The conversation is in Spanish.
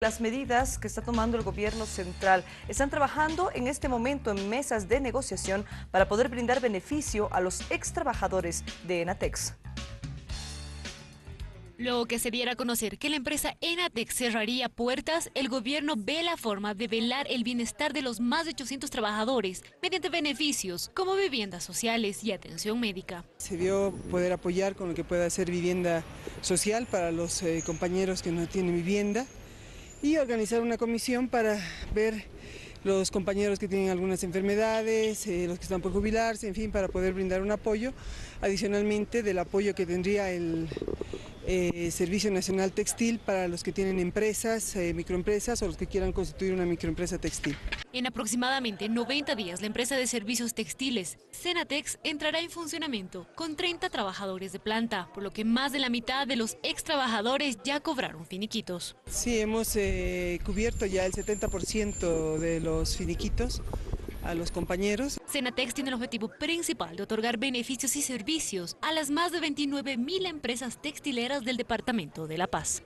las medidas que está tomando el gobierno central. Están trabajando en este momento en mesas de negociación para poder brindar beneficio a los ex trabajadores de Enatex. Luego que se diera a conocer que la empresa Enatex cerraría puertas, el gobierno ve la forma de velar el bienestar de los más de 800 trabajadores mediante beneficios como viviendas sociales y atención médica. Se vio poder apoyar con lo que pueda ser vivienda social para los eh, compañeros que no tienen vivienda y organizar una comisión para ver los compañeros que tienen algunas enfermedades, eh, los que están por jubilarse, en fin, para poder brindar un apoyo, adicionalmente del apoyo que tendría el eh, Servicio Nacional Textil para los que tienen empresas, eh, microempresas o los que quieran constituir una microempresa textil. En aproximadamente 90 días, la empresa de servicios textiles, Cenatex, entrará en funcionamiento con 30 trabajadores de planta, por lo que más de la mitad de los ex trabajadores ya cobraron finiquitos. Sí, hemos eh, cubierto ya el 70% de los finiquitos a los compañeros. Cenatex tiene el objetivo principal de otorgar beneficios y servicios a las más de 29 mil empresas textileras del Departamento de La Paz.